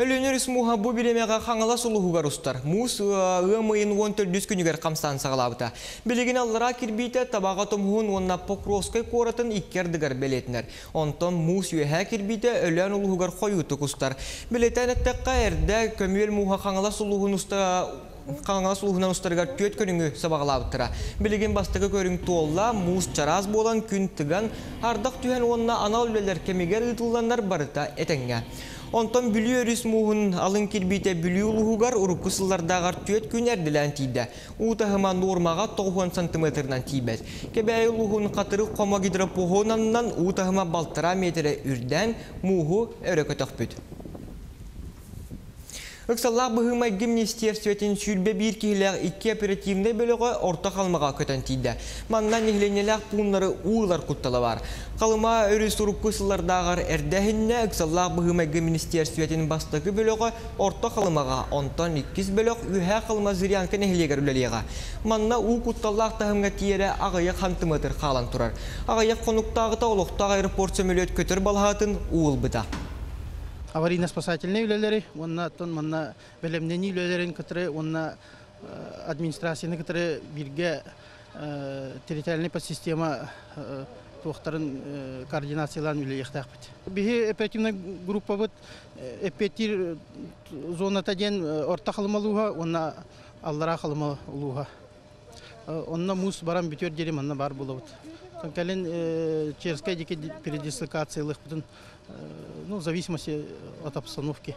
Өлөнер смуха бу биремега хаңала сулугугар устар. Мус ымыйын вон төлдүс күнүгер камстан сагалабыта. Билигин аллара кирбите табага томхун онна покровской коратын иккердигер белетнер. Онтон мус юэхэ кирбите өлөн улугугар хойуту кустар. Билетен эттекка эрде көмүел муха хаңала сулугун уста Қаңа сұлығынан ұстарғар төт көріңі сабағылабыттыра. Білеген бастығы көрің туолла, муыз чараз болан күн тыган, ардақ түйен онына анал үлелер кемегер ұтылдандар барыта этенге. Онтон бүлі өріс муғын алын кирбейте бүлі ұлығығар ұрыққысылардағар төт күн әрділән тейді. Утағыма нормаға 90 сантиметрнан тейбәз. Кебәй ұлығын қатыры қома гидропоғонаннан утағыма балтыра метрі үрден муғы өрі бүт. Ыксаллах быһымай министерстветін сүрбе бир киһилээх икки оперативный бөлөгө орта қалмаға көтөн тиийде. Манна нихленелэх пуннары уылар куттала бар. Қалыма өрүс уруккусылардагар эрдэхинне ыксаллах быһымай министерстветін бастығы бөлөгө орта қалмаға онтон иккис бөлөг үһә қалма зырянка нехилегер үлелега. Манна у кутталлах тахымга тиере агаяк хантымытыр халан турар. Агаяк конуктагы олуктагы аэропорт сөмөлөт көтөр балхатын уыл быта аварийно-спасательные үлелери, онна тон манна белемнени үлелерин которые онна администрацияны которые бирге территориальный подсистема туохтарын координациялан үле яхтакпыт. Биһи оперативная группа бут эпетир зоната ден орта халымалуга, онна аллара халымалуга. Онна мус барам бүтөр дери манна бар булабыт. Кален Черская дике передислокациялых бутын ну, в зависимости от обстановки.